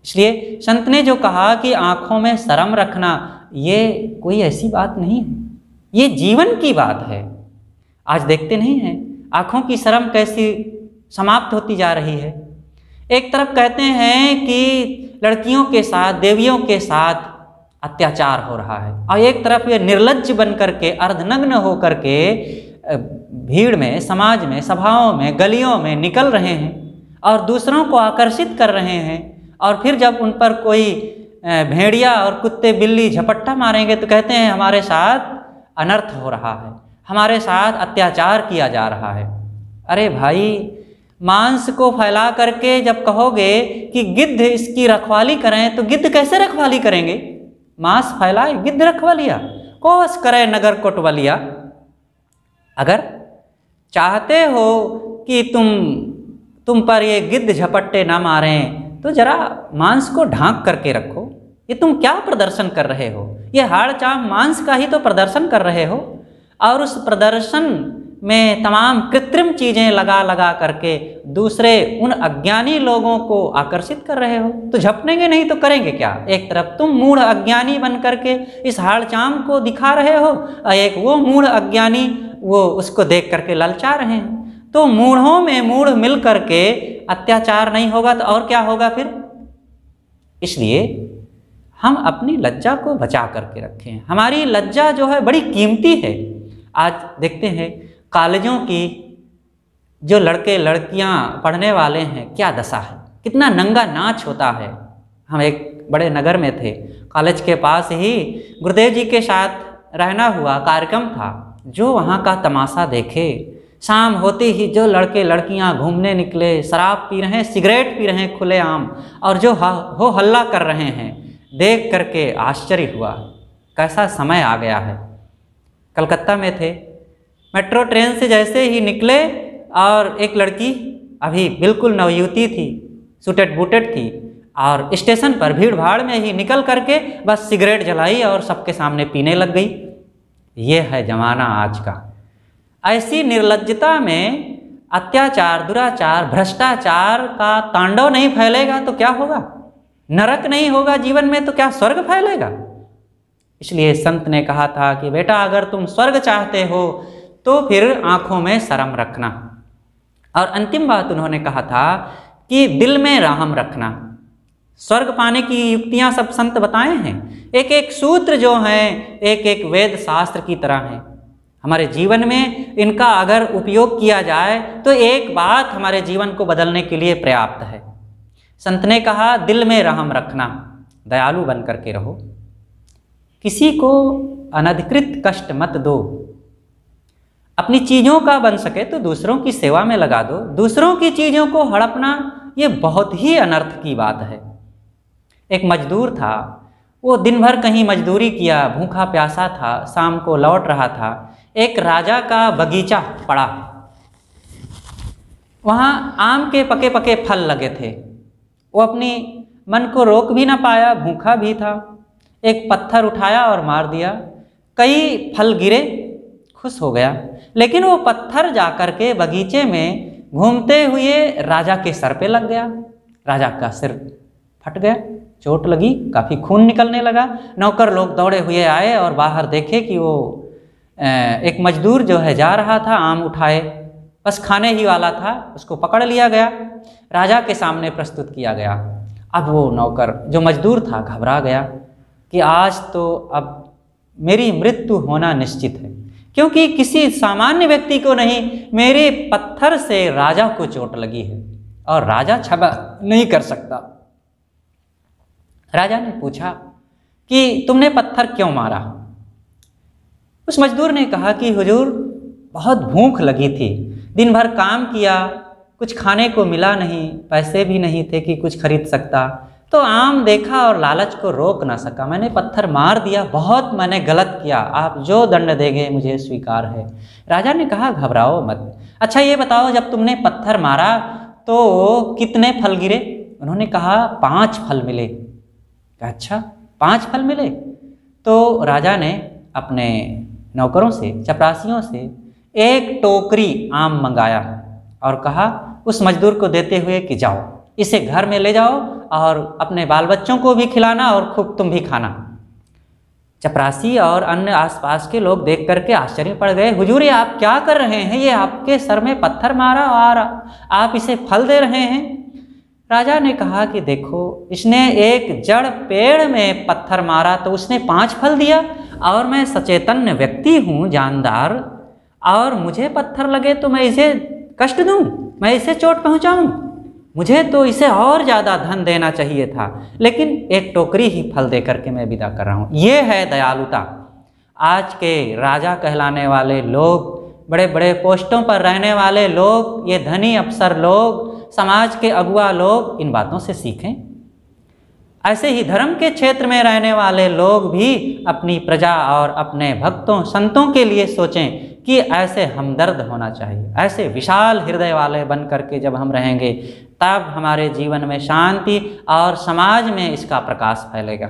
Speaker 1: इसलिए संत ने जो कहा कि आँखों में शर्म रखना, ये कोई ऐसी बात नहीं है। ये जीवन की बात है। आज देखते नहीं हैं, आँखों की शर्म कैसी समाप्त होती जा रही है। एक तरफ़ कहते हैं कि लड़कियों के साथ, देवियों के साथ अत्याचार हो रहा है। और एक तरफ़ ये निर्लज बन करके अर्धनग्न हो करके भीड़ में, समाज में, सभाओं में, गलियों में निकल रहे हैं और दूसरों को आकर्षित कर रहे हैं और फिर जब उन पर कोई भेड़िया और कुत्ते बिल्ली झपट्टा मारेंगे तो कहते हैं, हमारे साथ अनर्थ हो रहा है, हमारे साथ अत्याचार किया जा रहा है। अरे भाई, मांस को फैला करके जब कहोगे कि गिद्ध इसकी रखवाली करें तो गिद्ध कैसे रखवाली करेंगे? मांस फैलाए, गिद्ध रखवालिया कोस करे नगर कोटवलिया। अगर चाहते हो कि तुम तुम पर ये गिद्ध झपट्टे ना मारें तो जरा मांस को ढांक करके रखो। ये तुम क्या प्रदर्शन कर रहे हो? ये हाड़ चाम मांस का ही तो प्रदर्शन कर रहे हो। और उस प्रदर्शन में तमाम कृत्रिम चीज़ें लगा लगा करके दूसरे उन अज्ञानी लोगों को आकर्षित कर रहे हो। तो झपनेंगे नहीं तो करेंगे क्या? एक तरफ़ तुम मूढ़ अज्ञानी बन करके इस हाड़ चाम को दिखा रहे हो, और एक वो मूढ़ अज्ञानी वो उसको देख करके ललचा रहे हैं। तो मूढ़ों में मूढ़ मिल करके अत्याचार नहीं होगा तो और क्या होगा फिर? इसलिए हम अपनी लज्जा को बचा करके रखें। हमारी लज्जा जो है बड़ी कीमती है। आज देखते हैं, कॉलेजों की जो लड़के लड़कियाँ पढ़ने वाले हैं, क्या दशा है? कितना नंगा नाच होता है। हम एक बड़े नगर में थे। कॉलेज के पास ही गुरुदेव जी के साथ रहना हुआ, कार्यक्रम था। जो वहाँ का तमाशा देखे। शाम होते ही जो लड़के लड़कियाँ घूमने निकले, शराब पी रहे हैं सिगरेट पी रहे हैं खुलेआम, और जो हो हल्ला कर रहे हैं, देख करके आश्चर्य हुआ, कैसा समय आ गया है। कलकत्ता में थे। मेट्रो ट्रेन से जैसे ही निकले, और एक लड़की अभी बिल्कुल नवयुवती थी, सुटेड बूटेड थी, और स्टेशन पर भीड़ भाड़ में ही निकल करके बस सिगरेट जलाई और सबके सामने पीने लग गई। ये है जमाना आज का। ऐसी निर्लजता में अत्याचार, दुराचार, भ्रष्टाचार का तांडव नहीं फैलेगा तो क्या होगा? नरक नहीं होगा जीवन में तो क्या स्वर्ग फैलेगा? इसलिए संत ने कहा था कि बेटा, अगर तुम स्वर्ग चाहते हो तो फिर आँखों में शर्म रखना। और अंतिम बात उन्होंने कहा था कि दिल में राहम रखना। स्वर्ग पाने की युक्तियाँ सब संत बताए हैं। एक एक सूत्र जो हैं एक एक वेद शास्त्र की तरह हैं। हमारे जीवन में इनका अगर उपयोग किया जाए तो एक बात हमारे जीवन को बदलने के लिए पर्याप्त है। संत ने कहा, दिल में रहम रखना, दयालु बन करके रहो। किसी को अनधिकृत कष्ट मत दो। अपनी चीज़ों का बन सके तो दूसरों की सेवा में लगा दो। दूसरों की चीज़ों को हड़पना, ये बहुत ही अनर्थ की बात है। एक मजदूर था। वो दिन भर कहीं मजदूरी किया, भूखा प्यासा था, शाम को लौट रहा था। एक राजा का बगीचा पड़ा। वहाँ आम के पके पके फल लगे थे। वो अपनी मन को रोक भी ना पाया, भूखा भी था। एक पत्थर उठाया और मार दिया। कई फल गिरे, खुश हो गया। लेकिन वो पत्थर जाकर के बगीचे में घूमते हुए राजा के सर पे लग गया। राजा का सिर फट गया। चोट लगी, काफ़ी खून निकलने लगा। नौकर लोग दौड़े हुए आए और बाहर देखे कि वो एक मजदूर जो है जा रहा था, आम उठाए। बस खाने ही वाला था, उसको पकड़ लिया गया। राजा के सामने प्रस्तुत किया गया। अब वो नौकर, जो मजदूर था, घबरा गया कि आज तो अब मेरी मृत्यु होना निश्चित है। क्योंकि किसी सामान्य व्यक्ति को नहीं, मेरे पत्थर से राजा को चोट लगी है। और राजा क्षमा नहीं कर सकता। राजा ने पूछा कि तुमने पत्थर क्यों मारा? उस मजदूर ने कहा कि हुजूर, बहुत भूख लगी थी। दिन भर काम किया, कुछ खाने को मिला नहीं, पैसे भी नहीं थे कि कुछ खरीद सकता। तो आम देखा और लालच को रोक ना सका। मैंने पत्थर मार दिया, बहुत मैंने गलत किया। आप जो दंड देंगे, मुझे स्वीकार है। राजा ने कहा, घबराओ मत। अच्छा ये बताओ, जब तुमने पत्थर मारा तो कितने फल गिरे? उन्होंने कहा, पाँच फल मिले। अच्छा पाँच फल मिले? तो राजा ने अपने नौकरों से, चपरासियों से एक टोकरी आम मंगाया और कहा, उस मजदूर को देते हुए कि जाओ, इसे घर में ले जाओ और अपने बाल बच्चों को भी खिलाना और खूब तुम भी खाना। चपरासी और अन्य आसपास के लोग देख करके आश्चर्य पड़ गए, हुजूर ये आप क्या कर रहे हैं? ये आपके सर में पत्थर मारा और आप इसे फल दे रहे हैं? राजा ने कहा कि देखो, इसने एक जड़ पेड़ में पत्थर मारा तो उसने पाँच फल दिया और मैं सचेतन व्यक्ति हूँ, जानदार, और मुझे पत्थर लगे तो मैं इसे कष्ट दूँ, मैं इसे चोट पहुँचाऊँ। मुझे तो इसे और ज़्यादा धन देना चाहिए था, लेकिन एक टोकरी ही फल दे करके मैं विदा कर रहा हूँ। ये है दयालुता। आज के राजा कहलाने वाले लोग बड़े बड़े पोस्टों पर रहने वाले लोग, ये धनी अफसर लोग समाज के अगुआ लोग इन बातों से सीखें। ऐसे ही धर्म के क्षेत्र में रहने वाले लोग भी अपनी प्रजा और अपने भक्तों, संतों के लिए सोचें कि ऐसे हमदर्द होना चाहिए, ऐसे विशाल हृदय वाले बन करके जब हम रहेंगे, तब हमारे जीवन में शांति और समाज में इसका प्रकाश फैलेगा।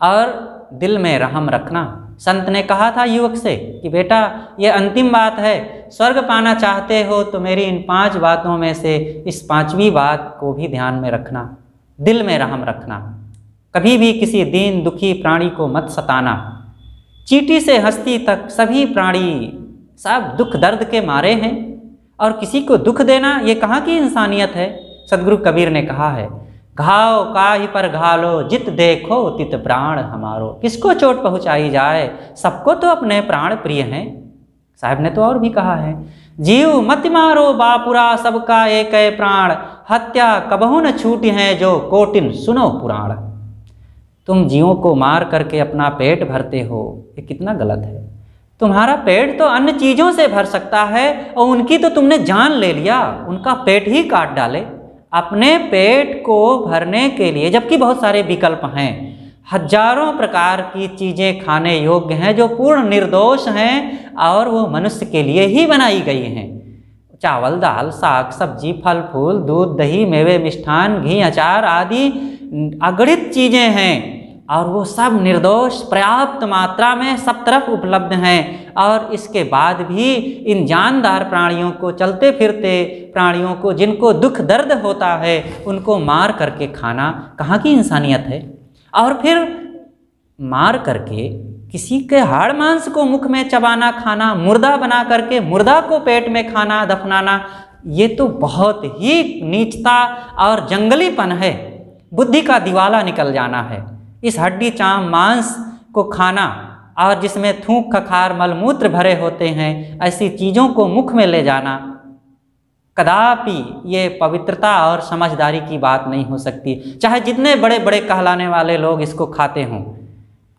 Speaker 1: और दिल में रहम रखना संत ने कहा था युवक से कि बेटा, ये अंतिम बात है, स्वर्ग पाना चाहते हो तो मेरी इन पाँच बातों में से इस पांचवी बात को भी ध्यान में रखना, दिल में रहम रखना। कभी भी किसी दीन दुखी प्राणी को मत सताना। चीटी से हस्ती तक सभी प्राणी, सब दुख दर्द के मारे हैं। और किसी को दुख देना, ये कहाँ की इंसानियत है? सदगुरु कबीर ने कहा है घाव काहि पर घालो, जित देखो तित प्राण हमारो। किसको चोट पहुँचाई जाए? सबको तो अपने प्राण प्रिय हैं। साहब ने तो और भी कहा है, जीव मत मारो बापुरा, सबका एक प्राण। हत्या कबहू न छूटी है जो कोटिन सुनो पुराण। तुम जीवों को मार करके अपना पेट भरते हो, ये कितना गलत है। तुम्हारा पेट तो अन्य चीज़ों से भर सकता है, और उनकी तो तुमने जान ले लिया, उनका पेट ही काट डाले। अपने पेट को भरने के लिए, जबकि बहुत सारे विकल्प हैं, हज़ारों प्रकार की चीज़ें खाने योग्य हैं, जो पूर्ण निर्दोष हैं और वो मनुष्य के लिए ही बनाई गई हैं। चावल, दाल, साग, सब्ज़ी, फल, फूल, दूध, दही, मेवे, मिष्ठान, घी, अचार आदि अगणित चीज़ें हैं। और वो सब निर्दोष पर्याप्त मात्रा में सब तरफ़ उपलब्ध हैं। और इसके बाद भी इन जानदार प्राणियों को चलते फिरते प्राणियों को, जिनको दुख दर्द होता है, उनको मार करके खाना कहाँ की इंसानियत है? और फिर मार करके किसी के हाड़ मांस को मुख में चबाना, खाना, मुर्दा बना करके मुर्दा को पेट में खाना, दफनाना, ये तो बहुत ही नीचता और जंगलीपन है। बुद्धि का दिवाला निकल जाना है। इस हड्डी, चाम, मांस को खाना और जिसमें थूक, खखार, मलमूत्र भरे होते हैं, ऐसी चीज़ों को मुख में ले जाना, कदापि ये पवित्रता और समझदारी की बात नहीं हो सकती। चाहे जितने बड़े बड़े कहलाने वाले लोग इसको खाते हों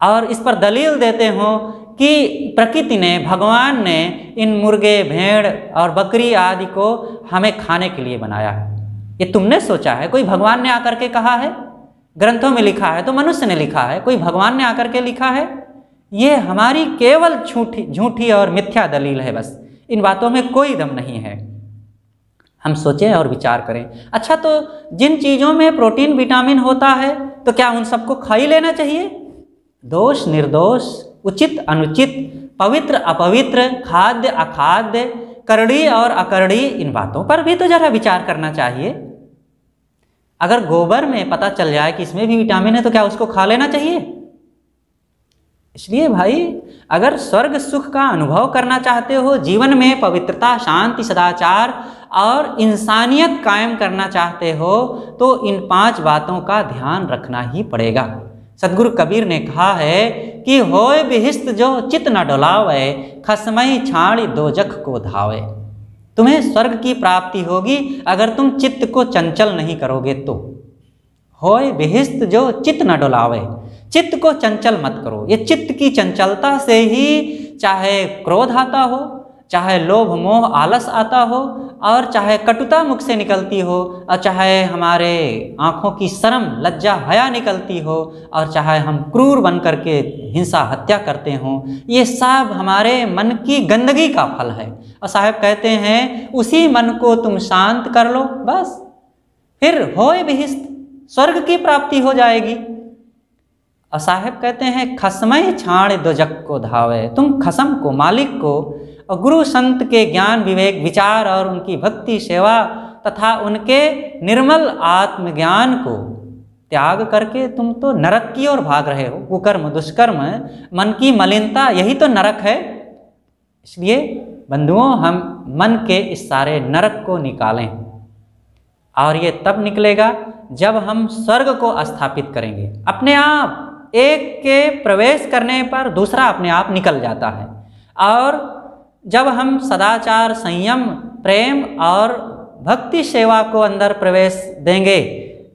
Speaker 1: और इस पर दलील देते हों कि प्रकृति ने, भगवान ने इन मुर्गे, भेड़ और बकरी आदि को हमें खाने के लिए बनाया है। ये तुमने सोचा है? कोई भगवान ने आकर के कहा है? ग्रंथों में लिखा है तो मनुष्य ने लिखा है, कोई भगवान ने आकर के लिखा है? ये हमारी केवल झूठी झूठी और मिथ्या दलील है बस। इन बातों में कोई दम नहीं है। हम सोचें और विचार करें। अच्छा तो जिन चीज़ों में प्रोटीन, विटामिन होता है तो क्या उन सबको खा ही लेना चाहिए? दोष, निर्दोष, उचित, अनुचित, पवित्र, अपवित्र, खाद्य, अखाद्य, करड़ी और अकरड़ी, इन बातों पर भी तो जरा विचार करना चाहिए। अगर गोबर में पता चल जाए कि इसमें भी विटामिन है तो क्या उसको खा लेना चाहिए? इसलिए भाई, अगर स्वर्ग सुख का अनुभव करना चाहते हो, जीवन में पवित्रता, शांति, सदाचार और इंसानियत कायम करना चाहते हो तो इन पाँच बातों का ध्यान रखना ही पड़ेगा। सदगुरु कबीर ने कहा है कि होए बिहिस्त जो चित न डोलावे, खसमई छाड़ी दो जख को धावे। तुम्हें स्वर्ग की प्राप्ति होगी, अगर तुम चित्त को चंचल नहीं करोगे तो। होय बिहिस्त जो चित्त न डोलावे। चित्त को चंचल मत करो। ये चित्त की चंचलता से ही चाहे क्रोध आता हो चाहे लोभ, मोह, आलस आता हो और चाहे कटुता मुख से निकलती हो और चाहे हमारे आँखों की शर्म, लज्जा, हया निकलती हो और चाहे हम क्रूर बन करके हिंसा, हत्या करते हों, ये सब हमारे मन की गंदगी का फल है। और साहब कहते हैं, उसी मन को तुम शांत कर लो, बस। फिर होए बिहिस्त, स्वर्ग की प्राप्ति हो जाएगी। और साहेब कहते हैं, खसमय छाण दो को धावे, तुम खसम को मालिक को और गुरु संत के ज्ञान विवेक, विचार और उनकी भक्ति, सेवा तथा उनके निर्मल आत्मज्ञान को त्याग करके तुम तो नरक की ओर भाग रहे हो। कुकर्म, दुष्कर्म, मन की मलिनता, यही तो नरक है। इसलिए बंधुओं, हम मन के इस सारे नरक को निकालें और ये तब निकलेगा जब हम स्वर्ग को स्थापित करेंगे। अपने आप एक के प्रवेश करने पर दूसरा अपने आप निकल जाता है और जब हम सदाचार, संयम, प्रेम और भक्ति सेवा को अंदर प्रवेश देंगे,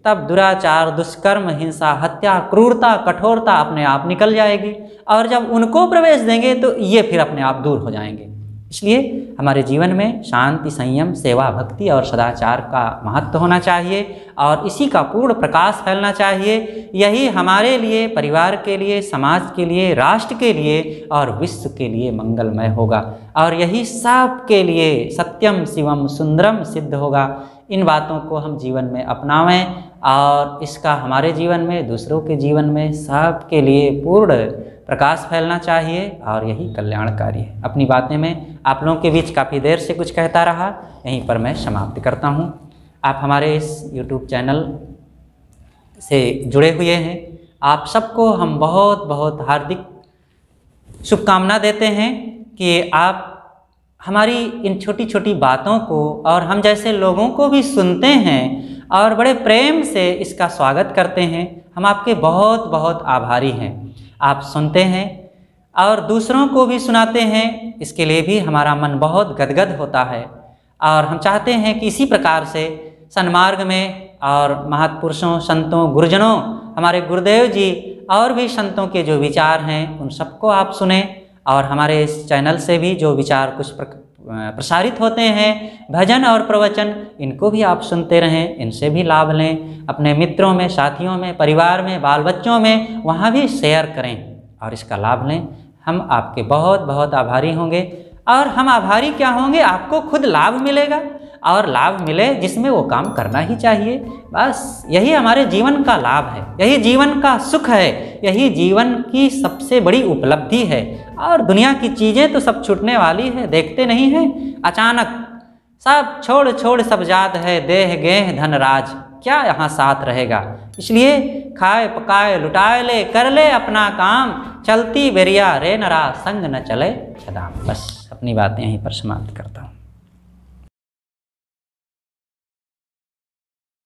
Speaker 1: तब दुराचार, दुष्कर्म, हिंसा, हत्या, क्रूरता, कठोरता अपने आप निकल जाएगी। और जब उनको प्रवेश देंगे तो ये फिर अपने आप दूर हो जाएँगे। इसलिए हमारे जीवन में शांति, संयम, सेवा, भक्ति और सदाचार का महत्व होना चाहिए और इसी का पूर्ण प्रकाश फैलना चाहिए। यही हमारे लिए, परिवार के लिए, समाज के लिए, राष्ट्र के लिए और विश्व के लिए मंगलमय होगा और यही सब के लिए सत्यम, शिवम, सुंदरम सिद्ध होगा। इन बातों को हम जीवन में अपनावें और इसका हमारे जीवन में, दूसरों के जीवन में सब के लिए पूर्ण प्रकाश फैलना चाहिए और यही कल्याणकारी है। अपनी बातें में आप लोगों के बीच काफ़ी देर से कुछ कहता रहा, यहीं पर मैं समाप्त करता हूँ। आप हमारे इस यूट्यूब चैनल से जुड़े हुए हैं। आप सबको हम बहुत बहुत हार्दिक शुभकामना देते हैं कि आप हमारी इन छोटी छोटी बातों को और हम जैसे लोगों को भी सुनते हैं और बड़े प्रेम से इसका स्वागत करते हैं। हम आपके बहुत बहुत आभारी हैं। आप सुनते हैं और दूसरों को भी सुनाते हैं, इसके लिए भी हमारा मन बहुत गदगद होता है। और हम चाहते हैं कि इसी प्रकार से सन्मार्ग में और महापुरुषों संतों, गुरुजनों, हमारे गुरुदेव जी और भी संतों के जो विचार हैं, उन सबको आप सुने और हमारे इस चैनल से भी जो विचार कुछ प्रसारित होते हैं। भजन और प्रवचन, इनको भी आप सुनते रहें, इनसे भी लाभ लें। अपने मित्रों में, साथियों में, परिवार में बाल बच्चों में, वहाँ भी शेयर करें और इसका लाभ लें। हम आपके बहुत बहुत आभारी होंगे। और हम आभारी क्या होंगे? आपको खुद लाभ मिलेगा। और लाभ मिले जिसमें वो काम करना ही चाहिए। बस यही हमारे जीवन का लाभ है। यही जीवन का सुख है। यही जीवन की सबसे बड़ी उपलब्धि है। और दुनिया की चीज़ें तो सब छूटने वाली है, देखते नहीं हैं। अचानक सब छोड़ छोड़ सब जात है, देह गेह धनराज, क्या यहाँ साथ रहेगा? इसलिए खाए पकाए लुटाए ले, कर ले अपना काम, चलती बेरिया, रे नरा, संग न चले छदाम बस, अपनी बातें यहीं पर समाप्त करता हूँ।